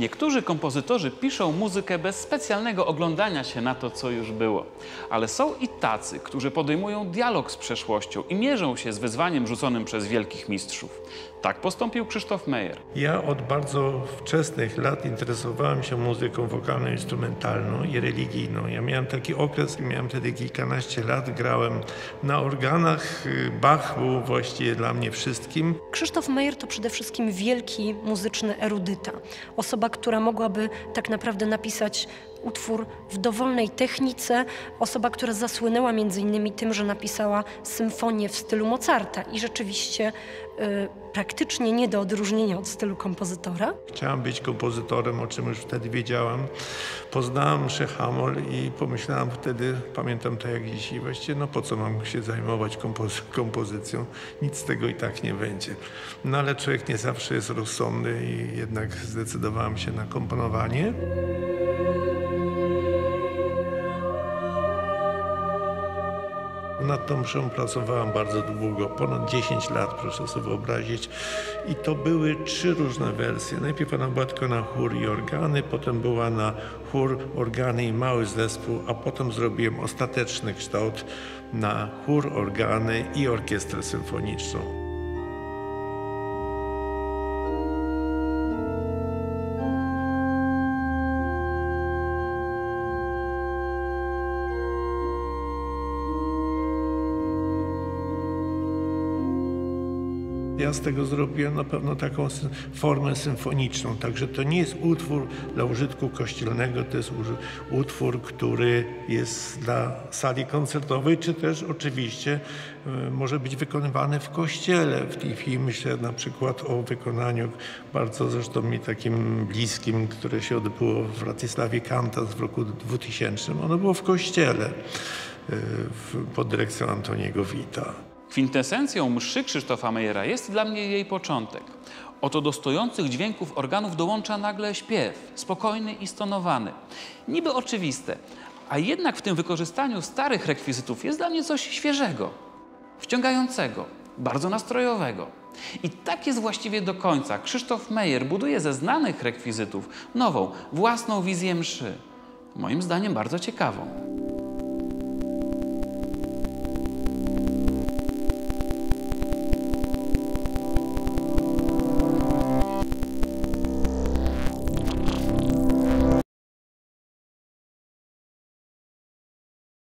Niektórzy kompozytorzy piszą muzykę bez specjalnego oglądania się na to, co już było. Ale są i tacy, którzy podejmują dialog z przeszłością i mierzą się z wyzwaniem rzuconym przez wielkich mistrzów. Tak postąpił Krzysztof Meyer. Ja od bardzo wczesnych lat interesowałem się muzyką wokalną, instrumentalną i religijną. Ja miałem taki okres, miałem wtedy kilkanaście lat, grałem na organach. Bach był właściwie dla mnie wszystkim. Krzysztof Meyer to przede wszystkim wielki muzyczny erudyta. Osoba, która mogłaby tak naprawdę napisać utwór w dowolnej technice. Osoba, która zasłynęła między innymi tym, że napisała symfonię w stylu Mozarta i rzeczywiście y, praktycznie nie do odróżnienia od stylu kompozytora. Chciałem być kompozytorem, o czym już wtedy wiedziałem. Poznałem Hamol i pomyślałem wtedy, pamiętam to jak dziś, i właściwie no po co mam się zajmować kompozy kompozycją? Nic z tego i tak nie będzie. No ale człowiek nie zawsze jest rozsądny i jednak zdecydowałem się na komponowanie. Nad tą mszą pracowałem bardzo długo, ponad 10 lat, proszę sobie wyobrazić. I to były trzy różne wersje. Najpierw ona była tylko na chór i organy, potem była na chór, organy i mały zespół, a potem zrobiłem ostateczny kształt na chór, organy i orkiestrę symfoniczną. Ja z tego zrobiłem na pewno taką formę symfoniczną, także to nie jest utwór dla użytku kościelnego, to jest utwór, który jest dla sali koncertowej, czy też oczywiście e, może być wykonywany w kościele. W tej chwili myślę na przykład o wykonaniu bardzo zresztą mi takim bliskim, które się odbyło w Wratysławie Kantas w roku 2000. Ono było w kościele e, pod dyrekcją Antoniego Wita. Kwintesencją mszy Krzysztofa Mejera jest dla mnie jej początek. Oto do stojących dźwięków organów dołącza nagle śpiew, spokojny i stonowany. Niby oczywiste, a jednak w tym wykorzystaniu starych rekwizytów jest dla mnie coś świeżego, wciągającego, bardzo nastrojowego. I tak jest właściwie do końca. Krzysztof Mejer buduje ze znanych rekwizytów nową, własną wizję mszy. Moim zdaniem bardzo ciekawą.